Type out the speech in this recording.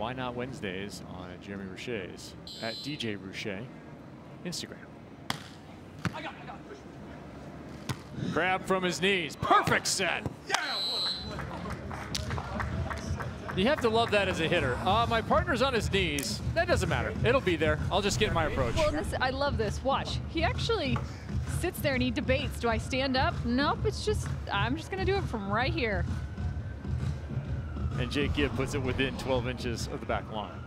Why Not Wednesdays on Jeremy Rouche's at DJ Rouche Instagram. Crabb from his knees. Perfect set. You have to love that as a hitter. Uh, my partner's on his knees. That doesn't matter. It'll be there. I'll just get my approach. Well, this, I love this. Watch. He actually sits there and he debates. Do I stand up? Nope. It's just, I'm just going to do it from right here. And Jake Gibb puts it within 12 inches of the back line.